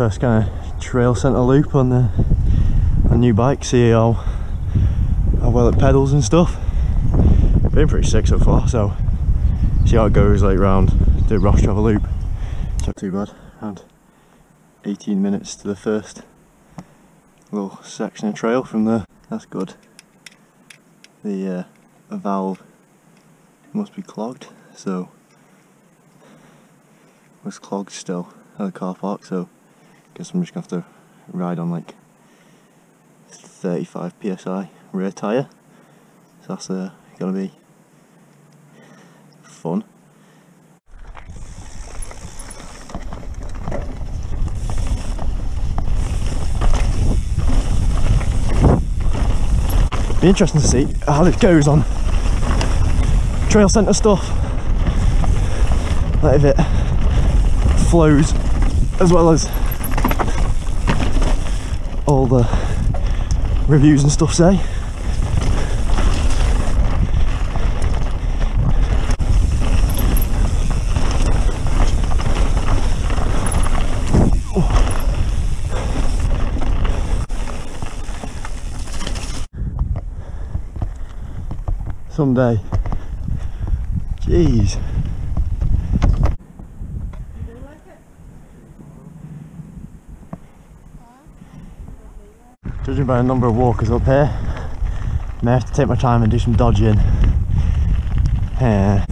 First kind of trail centre loop on the a new bike, see how, how well it pedals and stuff. Been pretty sick so far, so see how it goes like round the Rostrevor loop. It's not too bad, and 18 minutes to the first little section of trail from there. That's good. The uh, valve must be clogged, so was clogged still at the car park, so guess I'm just gonna have to ride on like 35 psi rear tyre. So that's uh, gonna be fun. Be interesting to see how this goes on trail centre stuff. Like if it flows as well as all the reviews and stuff say. Someday. Jeez. Judging by the number of walkers up here, may have to take my time and do some dodging. Yeah.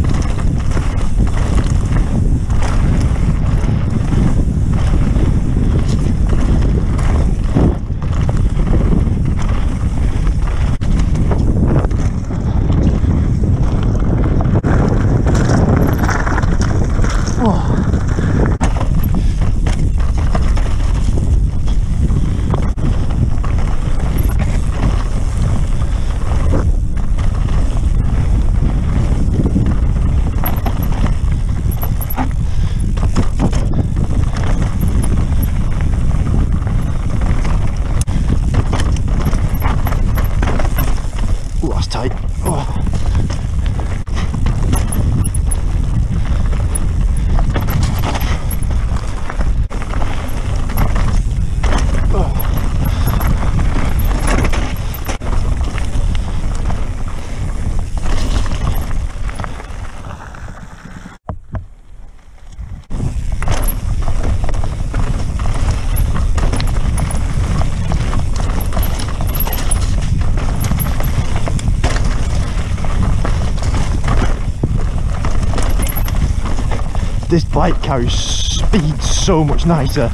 Ooh, that's tight. Oh. This bike carries speed so much nicer.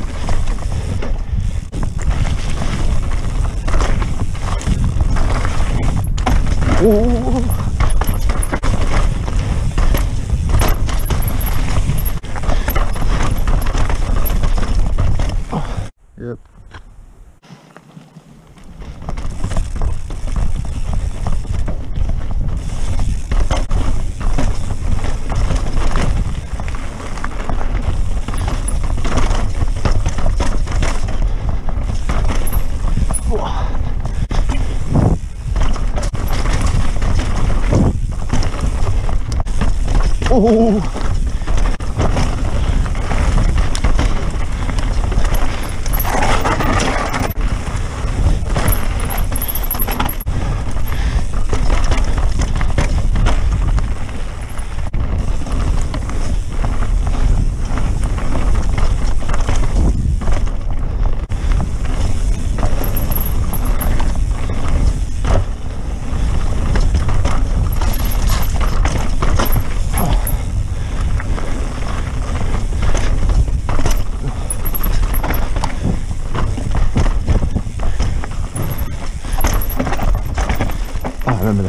Oh. Yep. Oh.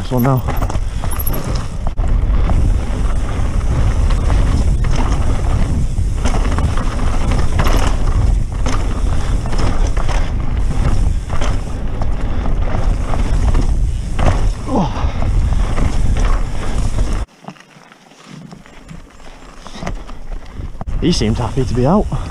This one now. He seemed happy to be out.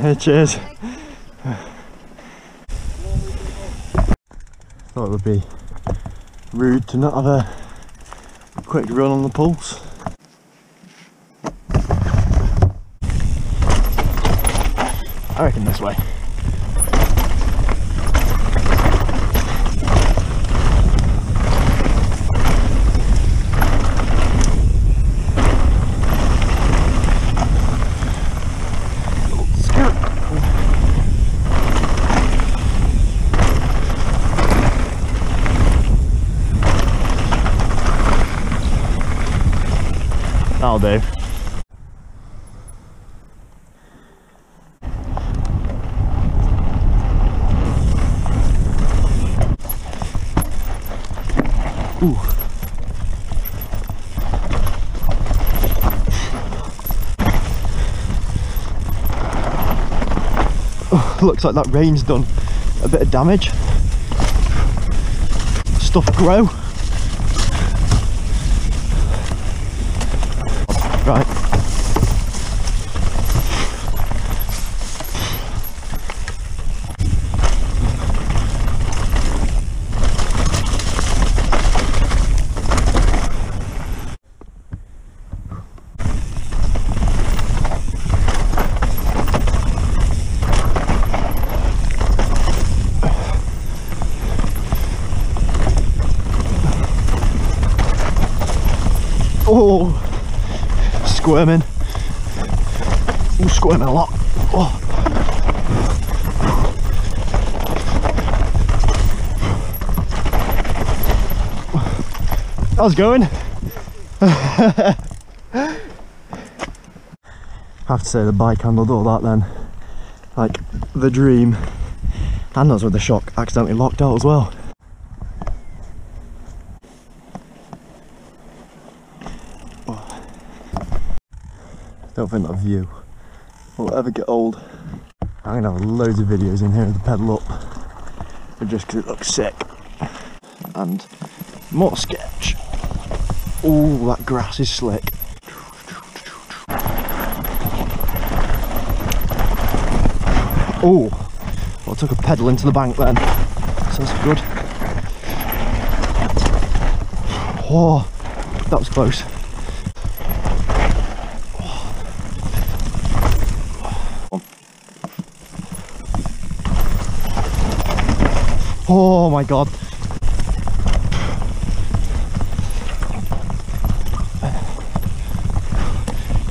Cheers. Thought it would be rude to not have a quick run on the pulse. I reckon this way. That'll do. Ooh. Oh, looks like that rain's done a bit of damage. Stuff grow. Right. Oh, squirming. Oh, squirming a lot. Oh. How's it going? have to say the bike handled all that then. Like the dream. And those with the shock accidentally locked out as well. Don't think that view will ever get old. I'm gonna have loads of videos in here of the pedal up, just because it looks sick. And more sketch. Oh, that grass is slick. Oh, well, I took a pedal into the bank then, so that's good. Oh, that was close. Oh my god.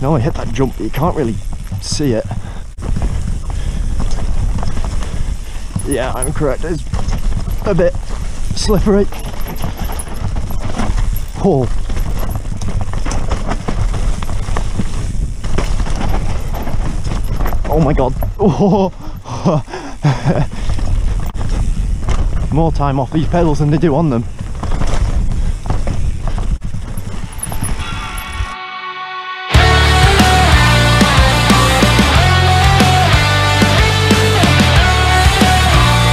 No, I hit that jump, but you can't really see it. Yeah, I'm correct. It's a bit slippery. Oh. Oh my god. Oh. More time off these pedals than they do on them.